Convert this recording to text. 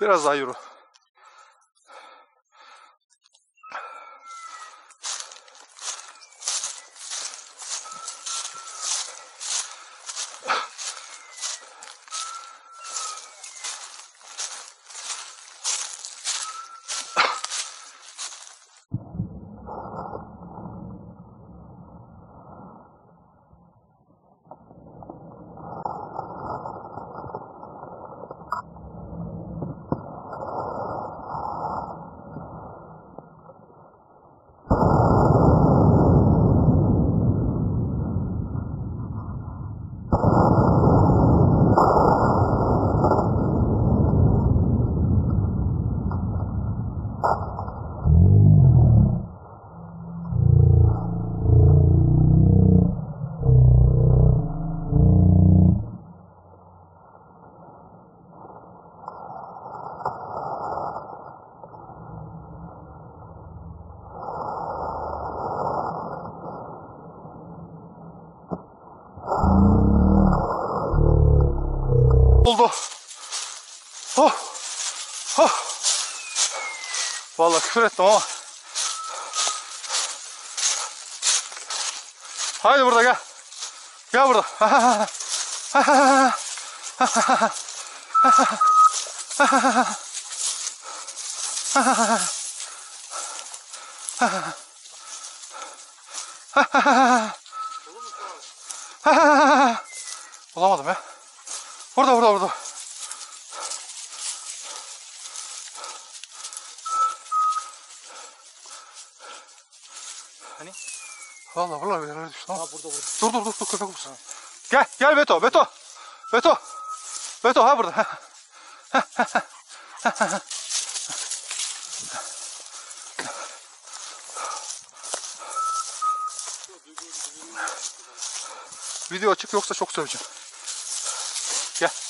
Biraz daha yürü. あ。あ。Vallahi küfür ettim ama. Haydi burada gel. Gel burada. Bulamadım ya. Burada burada burada. Hani? Vallahi buralar bir yerlere düştü. Ha ama. burada burada. Dur dur dur dur köpek vursun. Gel gel Beto Beto. Beto. Beto ha burada. Video açık yoksa çok söyleyeceğim. Gel. Gel.